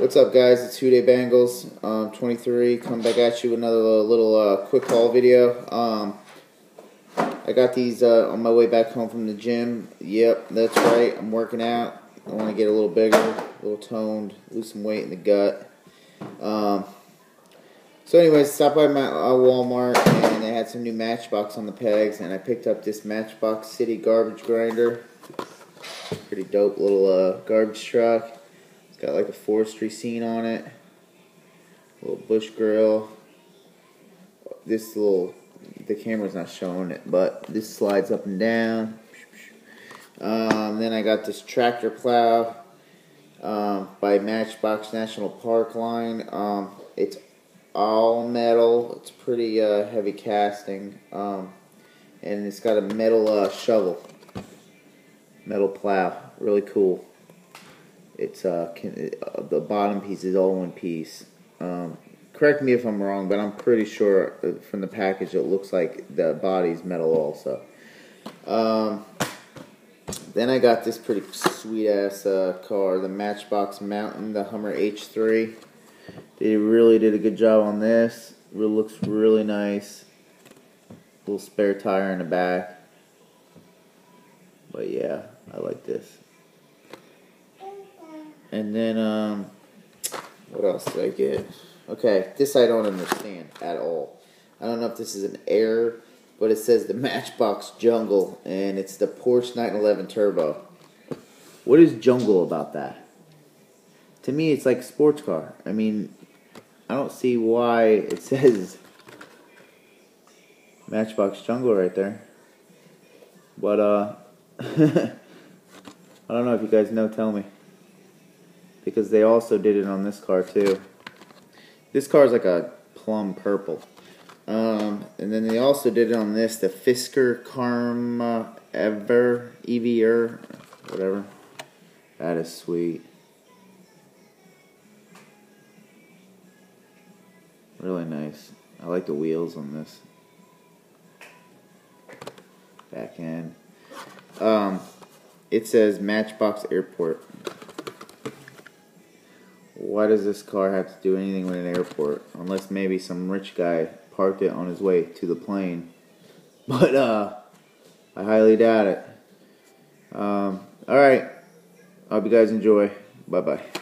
What's up, guys? It's Day Bangles, um, 23. Come back at you with another little uh, quick haul video. Um, I got these uh, on my way back home from the gym. Yep, that's right. I'm working out. I want to get a little bigger, a little toned, lose some weight in the gut. Um, so, anyways, stopped by my uh, Walmart and they had some new Matchbox on the pegs, and I picked up this Matchbox City garbage grinder. Pretty dope little uh, garbage truck. Got like a forestry scene on it. A little bush grill. This little, the camera's not showing it, but this slides up and down. Um, then I got this tractor plow um, by Matchbox National Park line. Um, it's all metal. It's pretty uh, heavy casting. Um, and it's got a metal uh, shovel. Metal plow. Really cool. It's uh, can, uh, the bottom piece is all one piece. Um, correct me if I'm wrong, but I'm pretty sure uh, from the package it looks like the body's metal also. Um, then I got this pretty sweet ass uh, car, the Matchbox Mountain, the Hummer H3. They really did a good job on this. It looks really nice. Little spare tire in the back. But yeah, I like this. And then, um, what else did I get? Okay, this I don't understand at all. I don't know if this is an error, but it says the Matchbox Jungle, and it's the Porsche 911 Turbo. What is jungle about that? To me, it's like a sports car. I mean, I don't see why it says Matchbox Jungle right there. But, uh, I don't know if you guys know, tell me because they also did it on this car too. This car is like a plum purple. Um, and then they also did it on this, the Fisker Karma Ever, EVR, whatever. That is sweet. Really nice. I like the wheels on this. Back end. Um, it says Matchbox Airport why does this car have to do anything with an airport? Unless maybe some rich guy parked it on his way to the plane. But, uh, I highly doubt it. Um, alright. I hope you guys enjoy. Bye bye.